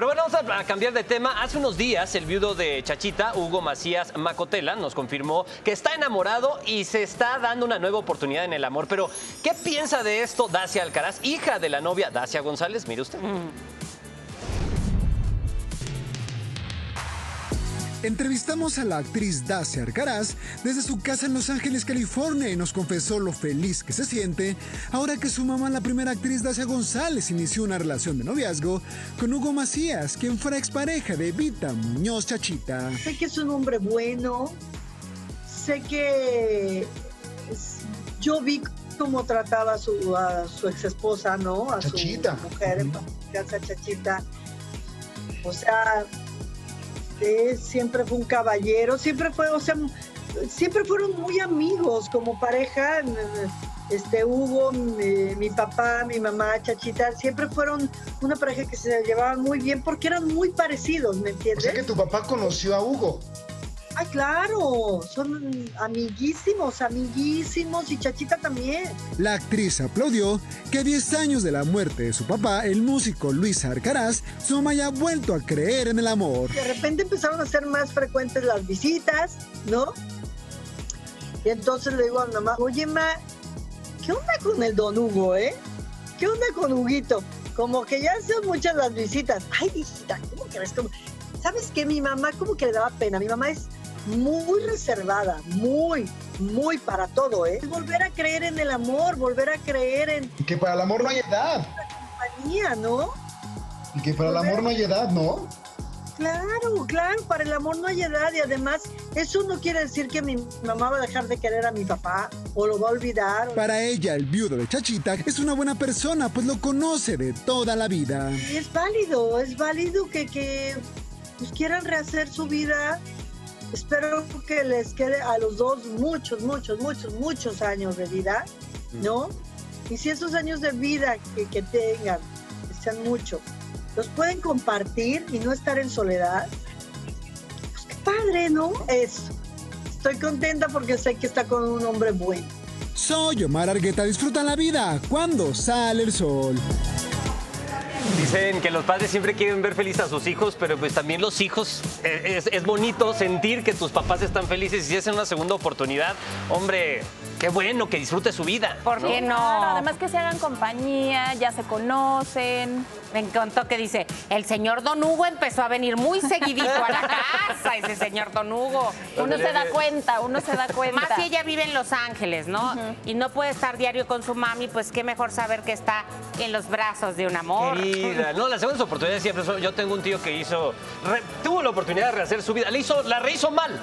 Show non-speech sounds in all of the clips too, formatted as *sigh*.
Pero bueno, vamos a cambiar de tema. Hace unos días, el viudo de Chachita, Hugo Macías Macotela, nos confirmó que está enamorado y se está dando una nueva oportunidad en el amor. Pero, ¿qué piensa de esto Dacia Alcaraz, hija de la novia Dacia González? Mire usted. Entrevistamos a la actriz Dacia Arcaraz desde su casa en Los Ángeles, California, y nos confesó lo feliz que se siente ahora que su mamá, la primera actriz Dacia González, inició una relación de noviazgo con Hugo Macías, quien fuera expareja de Vita Muñoz Chachita. Sé que es un hombre bueno, sé que yo vi cómo trataba a su, a su ex esposa, ¿no? A Chachita. su mujer, a Chachita. O sea, siempre fue un caballero, siempre fue, o sea, siempre fueron muy amigos como pareja. Este Hugo, mi, papá, mi mamá, Chachita, siempre fueron una pareja que se llevaban muy bien porque eran muy parecidos, ¿me entiendes? O que tu papá conoció a Hugo. Ah, claro, son amiguísimos, amiguísimos y Chachita también. La actriz aplaudió que a 10 años de la muerte de su papá, el músico Luis Arcaraz, su mamá haya vuelto a creer en el amor. De repente empezaron a ser más frecuentes las visitas, ¿no? Y entonces le digo a mi mamá, oye, ma, ¿qué onda con el don Hugo, eh? ¿Qué onda con Huguito? Como que ya son muchas las visitas. Ay, visita, ¿cómo crees? ¿Cómo? ¿Sabes qué? Mi mamá como que le daba pena. Mi mamá es muy reservada, muy, muy para todo, ¿eh? Volver a creer en el amor, volver a creer en... Que para el amor no hay edad. La compañía, ¿no? Y que para el amor no hay edad, ¿no? Claro, claro, para el amor no hay edad y además eso no quiere decir que mi mamá va a dejar de querer a mi papá o lo va a olvidar. Para ella, el viudo de Chachita es una buena persona, pues lo conoce de toda la vida. Y es válido, es válido que, que pues, quieran rehacer su vida espero que les quede a los dos muchos, muchos, muchos, muchos años de vida, ¿no? Y si esos años de vida que, que tengan, que sean muchos, los pueden compartir y no estar en soledad, pues qué padre, ¿no? Eso. Estoy contenta porque sé que está con un hombre bueno. Soy Omar Argueta, disfruta la vida cuando sale el sol. Dicen que los padres siempre quieren ver feliz a sus hijos, pero pues también los hijos, eh, es, es, bonito sentir que tus papás están felices y si es una segunda oportunidad, hombre, qué bueno que disfrute su vida. ¿Por qué no? Además que se hagan compañía, ya se conocen. Me encantó que dice, el señor Don Hugo empezó a venir muy seguidito a la casa, ese señor Don Hugo. Uno se da cuenta, uno se da cuenta. Más si ella vive en Los Ángeles, ¿no? Uh -huh. Y no puede estar diario con su mami, pues qué mejor saber que está en los brazos de un amor. Querida, no, las segundas oportunidades siempre son, yo tengo un tío que hizo, re, tuvo la oportunidad de rehacer su vida, le hizo, la rehizo mal,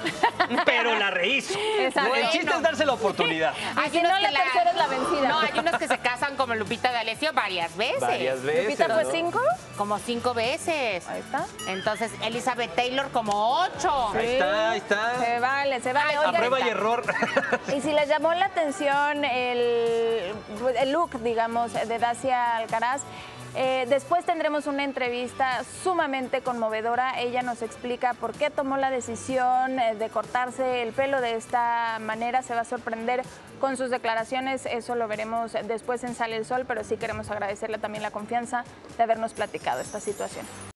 pero la rehizo. *laughs* Exacto. El chiste es darse la oportunidad. Hay si no, la, la tercera es la vencida. No, hay unos que se como Lupita D'Alessio varias veces. Varias veces. ¿Lupita fue ¿no? cinco? Como cinco veces. Ahí está. Entonces, Elizabeth Taylor como ocho. Ahí está, ahí está. Se vale, se vale. A Oigan, prueba y error. *laughs* Y si les llamó la atención el, el look, digamos, de Dacia Alcaraz, eh, después tendremos una entrevista sumamente conmovedora. Ella nos explica por qué tomó la decisión eh, de cortarse el pelo de esta manera. Se va a sorprender con sus declaraciones. Eso lo veremos después en Sale el Sol, pero sí queremos agradecerle también la confianza de habernos platicado esta situación.